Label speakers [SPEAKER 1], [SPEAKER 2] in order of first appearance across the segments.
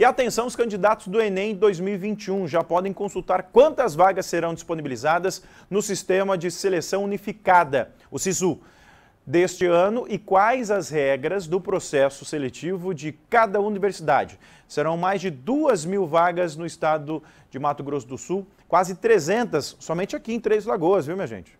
[SPEAKER 1] E atenção, os candidatos do Enem 2021 já podem consultar quantas vagas serão disponibilizadas no Sistema de Seleção Unificada, o SISU, deste ano e quais as regras do processo seletivo de cada universidade. Serão mais de duas mil vagas no estado de Mato Grosso do Sul, quase 300 somente aqui em Três Lagoas, viu, minha gente?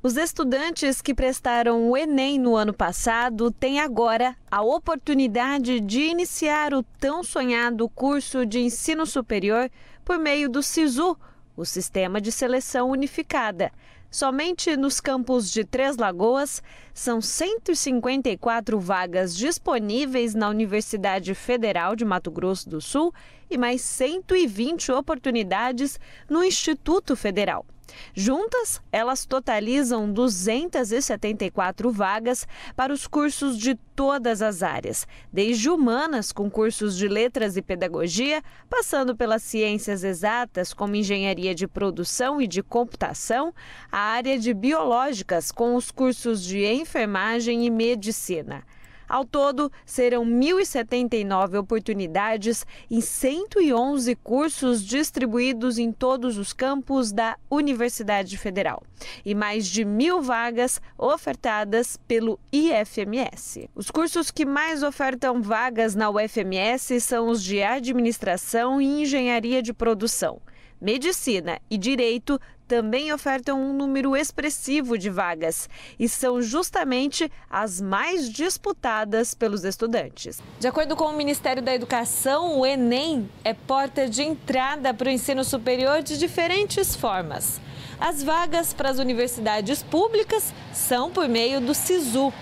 [SPEAKER 2] Os estudantes que prestaram o Enem no ano passado têm agora a oportunidade de iniciar o tão sonhado curso de ensino superior por meio do SISU, o Sistema de Seleção Unificada. Somente nos campos de Três Lagoas, são 154 vagas disponíveis na Universidade Federal de Mato Grosso do Sul e mais 120 oportunidades no Instituto Federal. Juntas, elas totalizam 274 vagas para os cursos de todas as áreas, desde humanas, com cursos de letras e pedagogia, passando pelas ciências exatas, como engenharia de produção e de computação, a área de biológicas, com os cursos de enfermagem e medicina. Ao todo, serão 1.079 oportunidades em 111 cursos distribuídos em todos os campos da Universidade Federal e mais de mil vagas ofertadas pelo IFMS. Os cursos que mais ofertam vagas na UFMS são os de Administração e Engenharia de Produção. Medicina e Direito também ofertam um número expressivo de vagas e são justamente as mais disputadas pelos estudantes. De acordo com o Ministério da Educação, o Enem é porta de entrada para o ensino superior de diferentes formas. As vagas para as universidades públicas são por meio do SISU.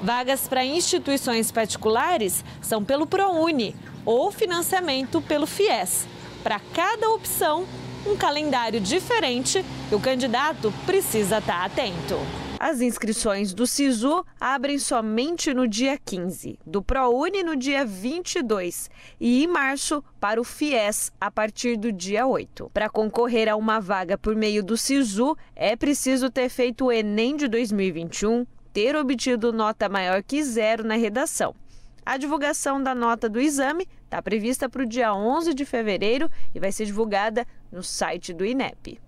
[SPEAKER 2] Vagas para instituições particulares são pelo ProUni ou financiamento pelo FIES. Para cada opção, um calendário diferente e o candidato precisa estar atento. As inscrições do SISU abrem somente no dia 15, do ProUni no dia 22 e em março para o FIES a partir do dia 8. Para concorrer a uma vaga por meio do SISU, é preciso ter feito o Enem de 2021, ter obtido nota maior que zero na redação. A divulgação da nota do exame está prevista para o dia 11 de fevereiro e vai ser divulgada no site do INEP.